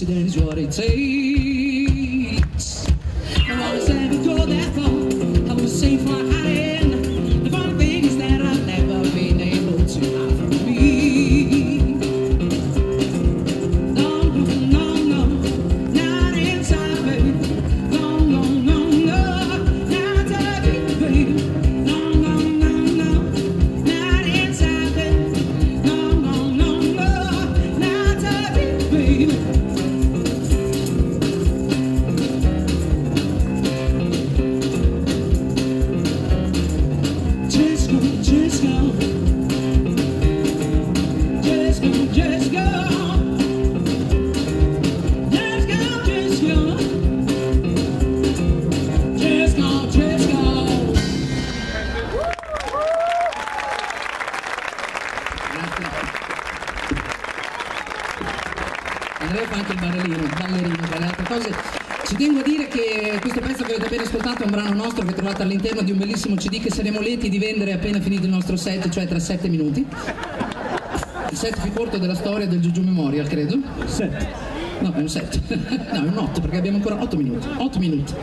accident is what it takes. grande, aveva anche il barellino, ballerino, tra le altre cose. Ci tengo a dire che questo pezzo che avete appena ascoltato è un brano nostro che trovate all'interno di un bellissimo CD che saremo lieti di vendere appena finito il nostro set, cioè tra 7 minuti. Il set più corto della storia del Giugiu Memorial, credo. Set. No, è un set. no, è un 8 perché abbiamo ancora 8 minuti. 8 minuti.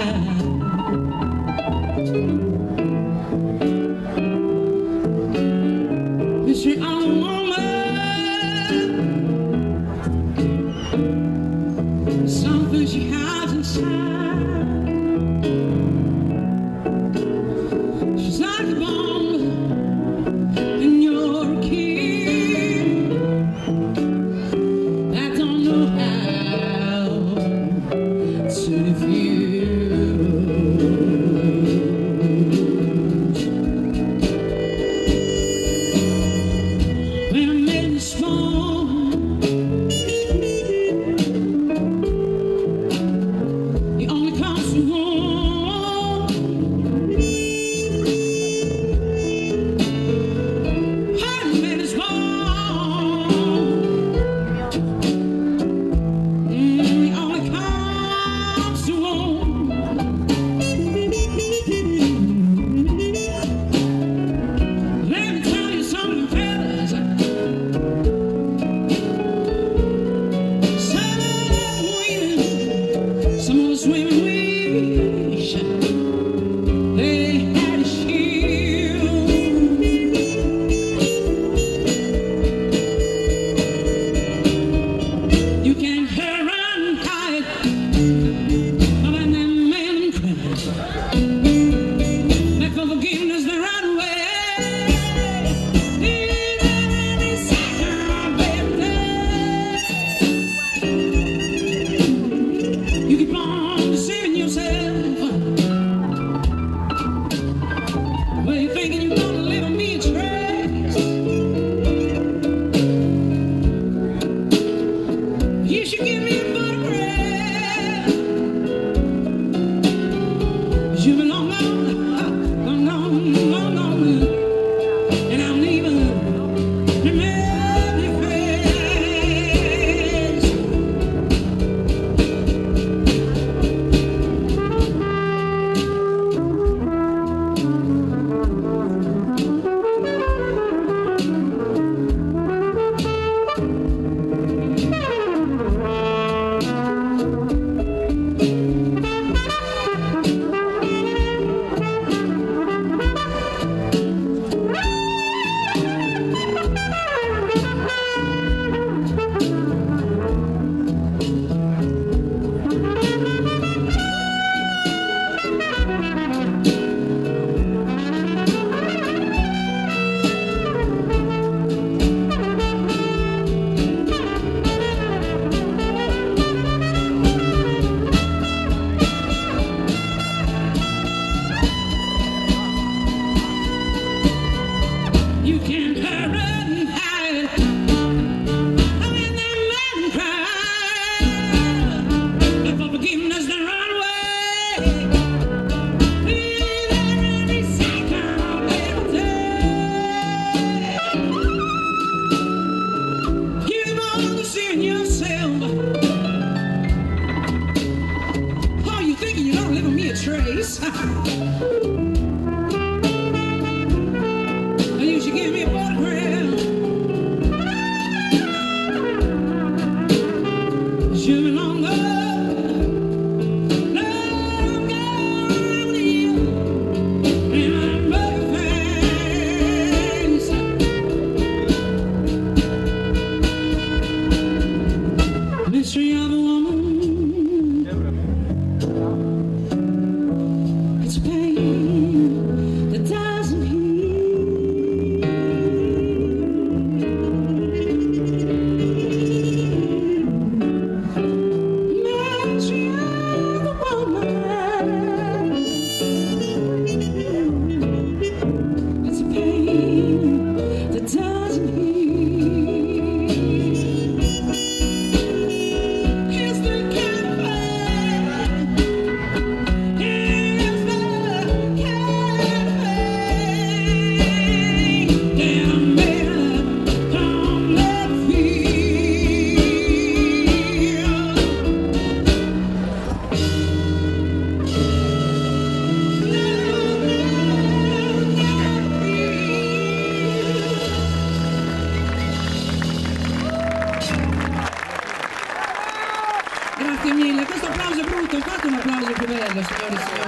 Yeah. small. creation.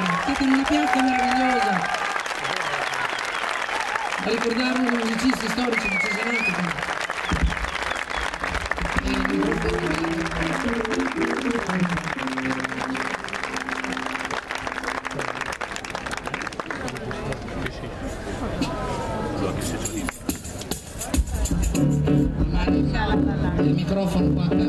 mettete una piazza meravigliosa a ricordare un musicista storico di Cesenatico. Il microfono qua.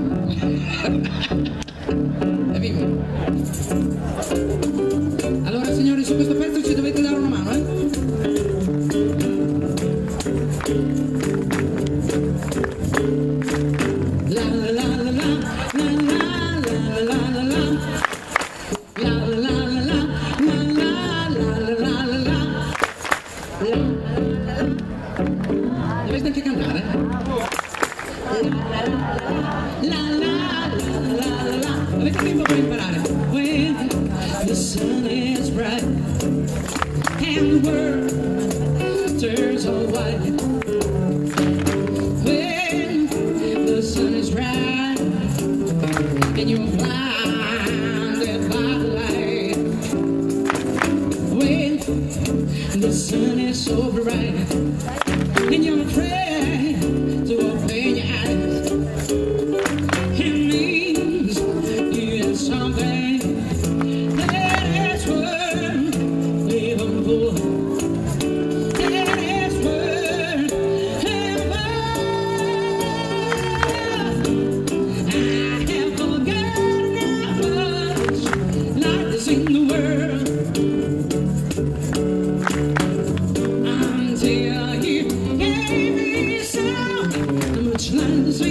the sun is so bright. In your prayer Christmas.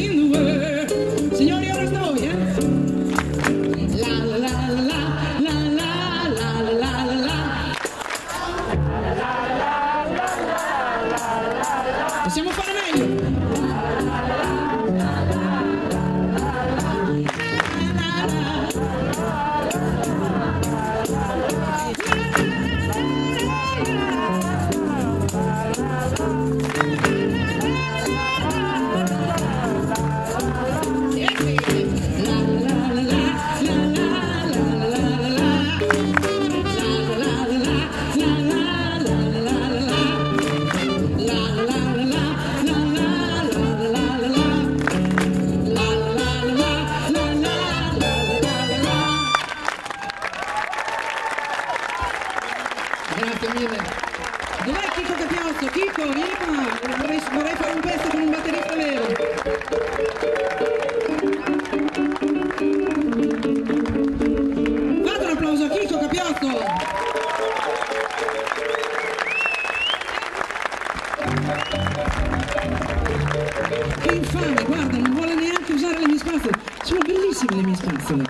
guarda, non vuole neanche usare le mie spazzole. Sono bellissime le mie spazzole.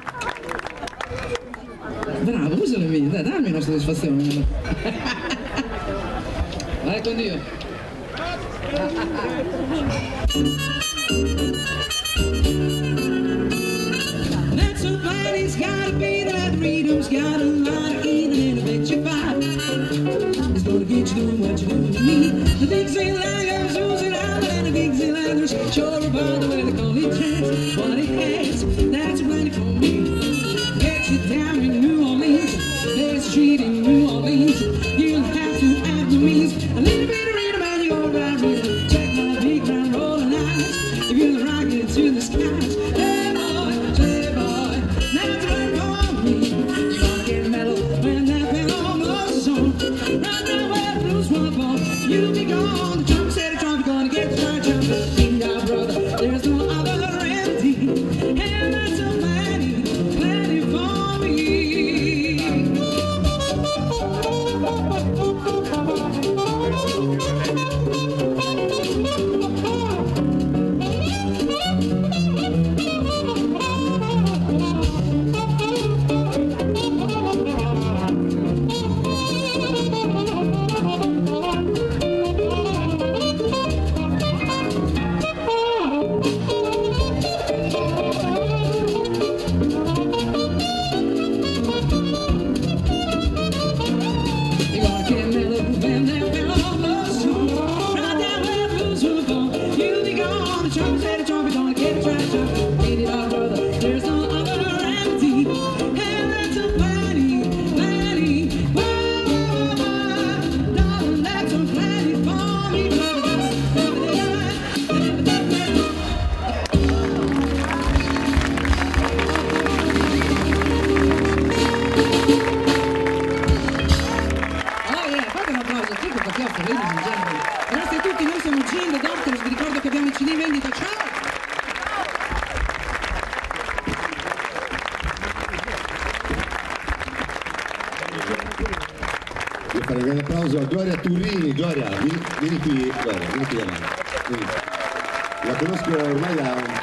Bravo, usale mie, dai, dammi una soddisfazione. Vai con Dio. Thank you.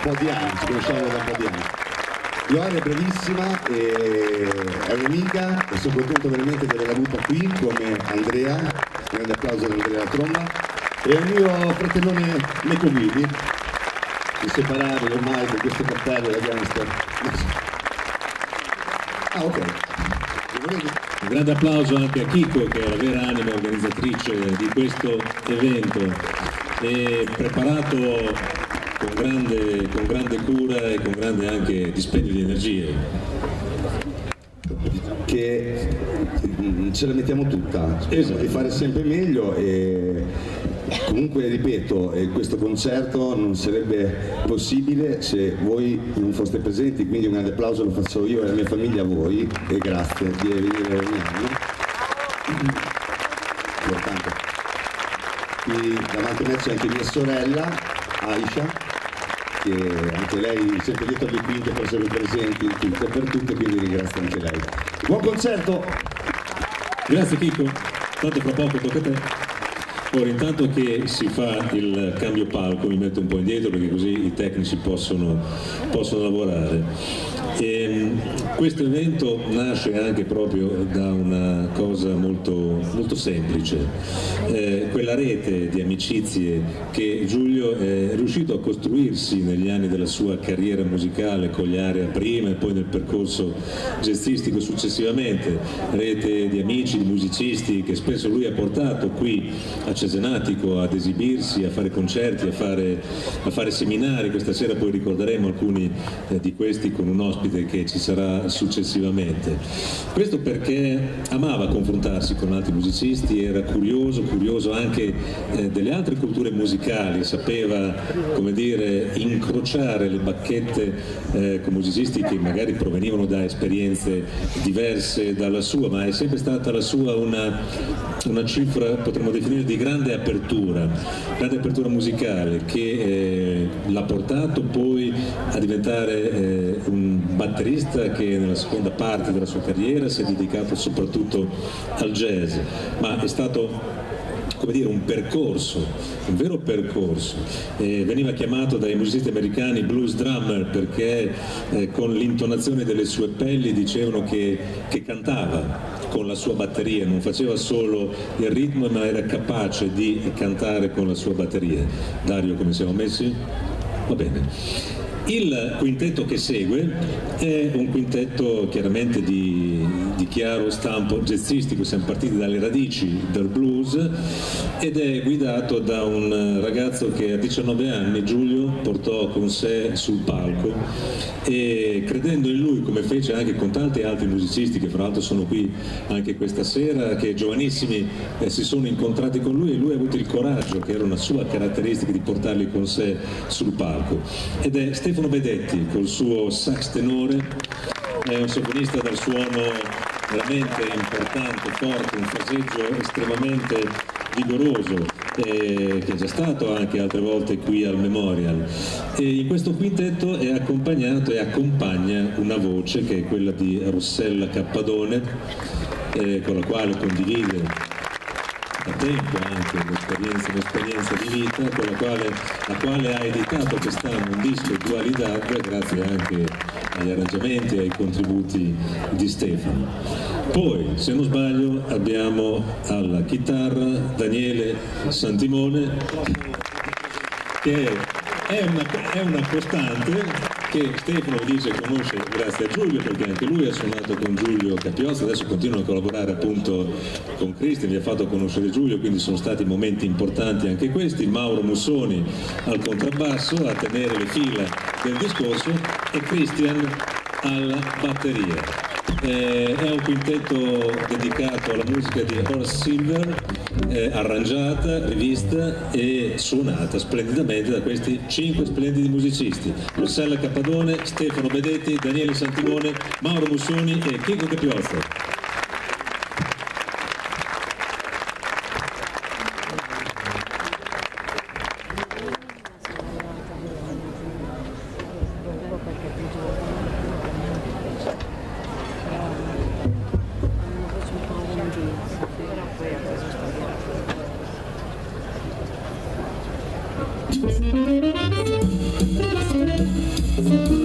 Da un po' di anni, ci conosciamo da anni. Gloria è bravissima, è un'amica e sono contento veramente di averla avuta qui come Andrea, un grande applauso ad Andrea Tromba, e al mio fratellone Meco Guidi, inseparabile ormai con questo cappello da gangster. Ah ok. Un grande applauso anche a Chico che è la vera anima organizzatrice di questo evento e preparato con grande, con grande cura e con grande anche dispendio di energie. che mm, ce la mettiamo tutta, speriamo di fare sempre meglio e comunque ripeto, eh, questo concerto non sarebbe possibile se voi non foste presenti, quindi un grande applauso lo faccio io e la mia famiglia a voi e grazie di venire ogni anno. Davanti a me c'è anche mia sorella Aisha che anche lei sempre dietro le quinte per essere presenti in tutto e per tutto, quindi ringrazio anche lei. Buon concerto! Grazie Chico, tanto fra poco tocca a te. Ora intanto che si fa il cambio palco mi metto un po' indietro perché così i tecnici possono, possono lavorare. Ehm, questo evento nasce anche proprio da una cosa molto, molto semplice, Eh, quella rete di amicizie che Giulio è riuscito a costruirsi negli anni della sua carriera musicale con gli area prima e poi nel percorso gestistico successivamente, rete di amici, di musicisti che spesso lui ha portato qui a Cesenatico ad esibirsi, a fare concerti, a fare, a fare seminari, questa sera poi ricorderemo alcuni eh, di questi con un ospite che ci sarà successivamente. Questo perché amava confrontarsi con altri musicisti, era curioso, curioso anche eh, delle altre culture musicali, sapeva come dire, incrociare le bacchette eh, con musicisti che magari provenivano da esperienze diverse dalla sua, ma è sempre stata la sua una, una cifra, potremmo definire, di grande apertura, grande apertura musicale che eh, l'ha portato poi a diventare eh, un batterista che nella seconda parte della sua carriera si è dedicato soprattutto al jazz, ma è stato come dire, un percorso, un vero percorso. Eh, veniva chiamato dai musicisti americani blues drummer perché eh, con l'intonazione delle sue pelli dicevano che, che cantava con la sua batteria, non faceva solo il ritmo ma era capace di cantare con la sua batteria. Dario, come siamo messi? Va bene. Il quintetto che segue è un quintetto chiaramente di, di chiaro stampo jazzistico, siamo partiti dalle radici del blues ed è guidato da un ragazzo che a 19 anni, Giulio, portò con sé sul palco e credendo in lui come fece anche con tanti altri musicisti che fra l'altro sono qui anche questa sera, che giovanissimi eh, si sono incontrati con lui e lui ha avuto il coraggio, che era una sua caratteristica, di portarli con sé sul palco. Ed è Stefano Bedetti col suo sax tenore, è un soffonista dal suono veramente importante, forte, un fraseggio estremamente vigoroso eh, che è già stato anche altre volte qui al Memorial. E in questo quintetto è accompagnato e accompagna una voce che è quella di Rossella Cappadone eh, con la quale condivide da tempo anche un'esperienza, un'esperienza di vita con la quale, la quale ha editato quest'anno un disco Dualidad grazie anche agli arrangiamenti e ai contributi di Stefano. Poi, se non sbaglio, abbiamo alla chitarra Daniele Santimone che è una, è una costante che Stefano dice conosce grazie a Giulio perché anche lui ha suonato con Giulio Capiozza, adesso continuano a collaborare appunto con Cristian, vi ha fatto conoscere Giulio, quindi sono stati momenti importanti anche questi, Mauro Mussoni al contrabbasso a tenere le fila del discorso e Cristian alla batteria. Eh, è un quintetto dedicato alla musica di Horace Silver, eh, arrangiata, rivista e suonata splendidamente da questi cinque splendidi musicisti. Rossella Cappadone, Stefano Bedetti, Daniele Santimone, Mauro Mussoni e Chico Capiozza. Música